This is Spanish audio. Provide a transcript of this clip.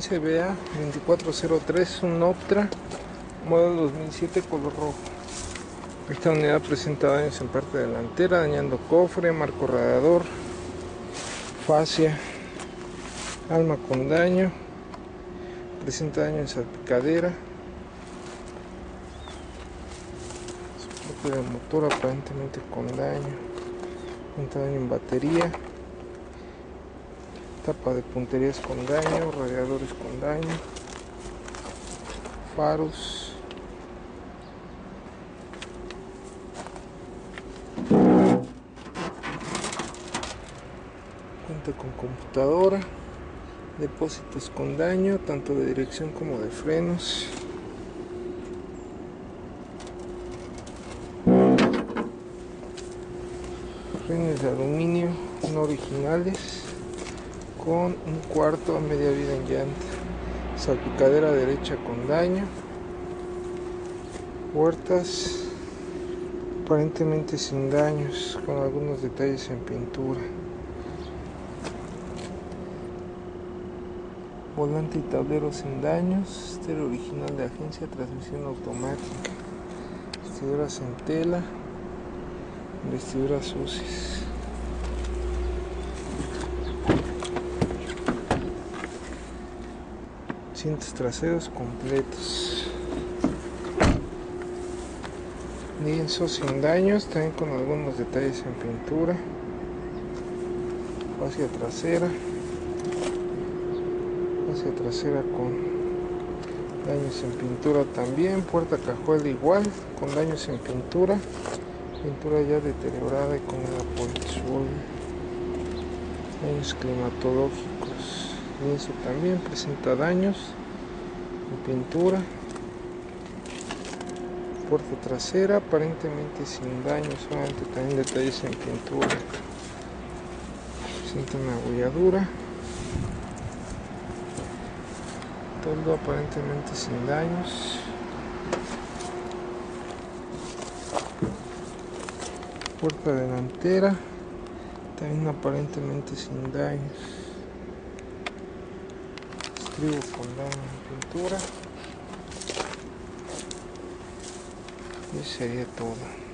CBA 2403, un Optra, modelo 2007, color rojo. Esta unidad presenta daños en parte delantera, dañando cofre, marco radiador, fascia, alma con daño, presenta daño en salpicadera, soporte del motor aparentemente con daño, presenta daño en batería tapa de punterías con daño, radiadores con daño, faros. Cuenta con computadora, depósitos con daño, tanto de dirección como de frenos. Frenos de aluminio no originales con un cuarto a media vida en llanta, salpicadera derecha con daño, puertas aparentemente sin daños, con algunos detalles en pintura. Volante y tablero sin daños, estéreo original de agencia, transmisión automática, vestiduras en tela, vestiduras sucias. Asientos traseros completos. Lienzos sin daños también con algunos detalles en pintura. Fascia trasera. Fascia trasera con daños en pintura también. Puerta cajuela igual con daños en pintura. Pintura ya deteriorada y con el el daños climatológicos lienzo también presenta daños en pintura. Puerta trasera aparentemente sin daños solamente también detalles en pintura. Presenta una agulladura todo aparentemente sin daños. Puerta delantera también aparentemente sin daños escribo con la pintura. Y sería todo